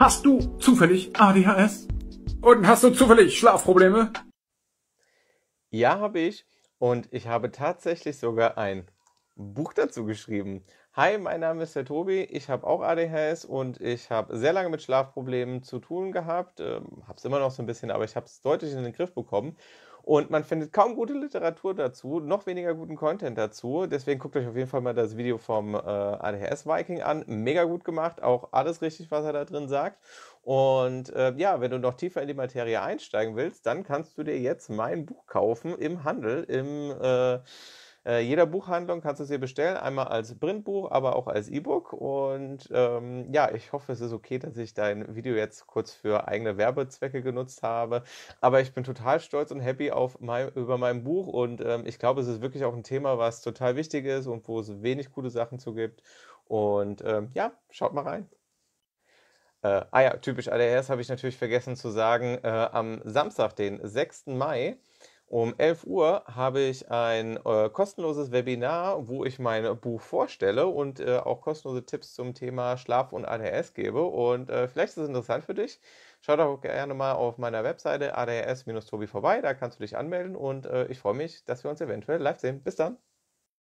Hast du zufällig ADHS? Und hast du zufällig Schlafprobleme? Ja, habe ich. Und ich habe tatsächlich sogar ein Buch dazu geschrieben. Hi, mein Name ist der Tobi. Ich habe auch ADHS und ich habe sehr lange mit Schlafproblemen zu tun gehabt. Ähm, habe es immer noch so ein bisschen, aber ich habe es deutlich in den Griff bekommen. Und man findet kaum gute Literatur dazu, noch weniger guten Content dazu. Deswegen guckt euch auf jeden Fall mal das Video vom äh, ADHS Viking an. Mega gut gemacht, auch alles richtig, was er da drin sagt. Und äh, ja, wenn du noch tiefer in die Materie einsteigen willst, dann kannst du dir jetzt mein Buch kaufen im Handel, im äh, äh, jeder Buchhandlung kannst du es dir bestellen, einmal als Printbuch, aber auch als E-Book. Und ähm, ja, ich hoffe, es ist okay, dass ich dein Video jetzt kurz für eigene Werbezwecke genutzt habe. Aber ich bin total stolz und happy auf mein, über mein Buch und ähm, ich glaube, es ist wirklich auch ein Thema, was total wichtig ist und wo es wenig gute Sachen zu gibt. Und ähm, ja, schaut mal rein. Äh, ah ja, typisch ADHS habe ich natürlich vergessen zu sagen. Äh, am Samstag, den 6. Mai, um 11 Uhr habe ich ein äh, kostenloses Webinar, wo ich mein Buch vorstelle und äh, auch kostenlose Tipps zum Thema Schlaf und ADHS gebe. Und äh, vielleicht ist es interessant für dich. Schau doch gerne mal auf meiner Webseite adhs-tobi vorbei, da kannst du dich anmelden und äh, ich freue mich, dass wir uns eventuell live sehen. Bis dann!